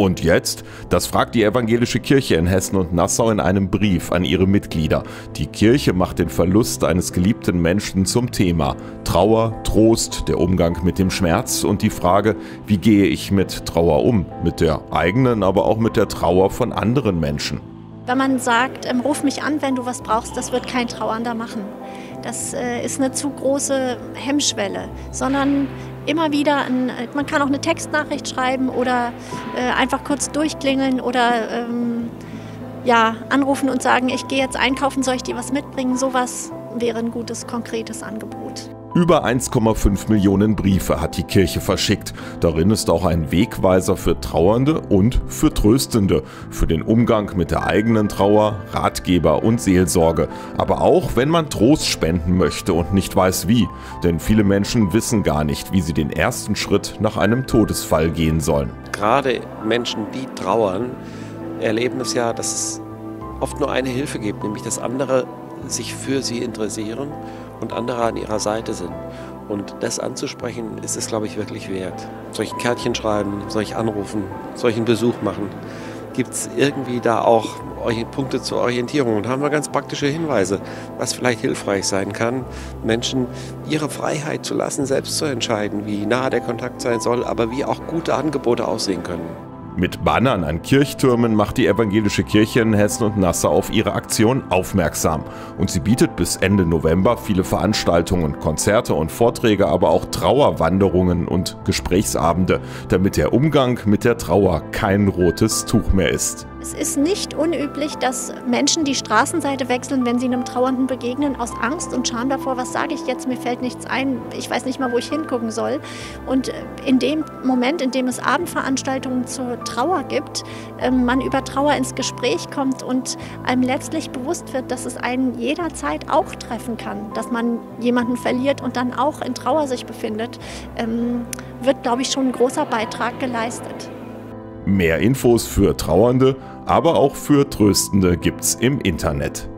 Und jetzt? Das fragt die evangelische Kirche in Hessen und Nassau in einem Brief an ihre Mitglieder. Die Kirche macht den Verlust eines geliebten Menschen zum Thema. Trauer, Trost, der Umgang mit dem Schmerz und die Frage, wie gehe ich mit Trauer um? Mit der eigenen, aber auch mit der Trauer von anderen Menschen. Wenn man sagt, ähm, ruf mich an, wenn du was brauchst, das wird kein Trauernder machen. Das äh, ist eine zu große Hemmschwelle, sondern immer wieder, ein, man kann auch eine Textnachricht schreiben oder äh, einfach kurz durchklingeln oder ähm, ja, anrufen und sagen, ich gehe jetzt einkaufen, soll ich dir was mitbringen? Sowas wäre ein gutes, konkretes Angebot. Über 1,5 Millionen Briefe hat die Kirche verschickt. Darin ist auch ein Wegweiser für Trauernde und für Tröstende, für den Umgang mit der eigenen Trauer, Ratgeber und Seelsorge. Aber auch wenn man Trost spenden möchte und nicht weiß wie. Denn viele Menschen wissen gar nicht, wie sie den ersten Schritt nach einem Todesfall gehen sollen. Gerade Menschen, die trauern, erleben es ja, dass es oft nur eine Hilfe gibt, nämlich dass andere sich für sie interessieren und andere an ihrer Seite sind. Und das anzusprechen, ist es, glaube ich, wirklich wert. Solch ein Kärtchen schreiben, solch anrufen, solchen Besuch machen. Gibt es irgendwie da auch Punkte zur Orientierung? Und haben wir ganz praktische Hinweise, was vielleicht hilfreich sein kann, Menschen ihre Freiheit zu lassen, selbst zu entscheiden, wie nah der Kontakt sein soll, aber wie auch gute Angebote aussehen können. Mit Bannern an Kirchtürmen macht die evangelische Kirche in Hessen und Nassau auf ihre Aktion aufmerksam. Und sie bietet bis Ende November viele Veranstaltungen, Konzerte und Vorträge, aber auch Trauerwanderungen und Gesprächsabende, damit der Umgang mit der Trauer kein rotes Tuch mehr ist. Es ist nicht unüblich, dass Menschen die Straßenseite wechseln, wenn sie einem Trauernden begegnen, aus Angst und Scham davor, was sage ich jetzt, mir fällt nichts ein, ich weiß nicht mal, wo ich hingucken soll. Und in dem Moment, in dem es Abendveranstaltungen zur Trauer gibt, ähm, man über Trauer ins Gespräch kommt und einem letztlich bewusst wird, dass es einen jederzeit auch treffen kann, dass man jemanden verliert und dann auch in Trauer sich befindet, ähm, wird, glaube ich, schon ein großer Beitrag geleistet. Mehr Infos für Trauernde, aber auch für Tröstende gibt's im Internet.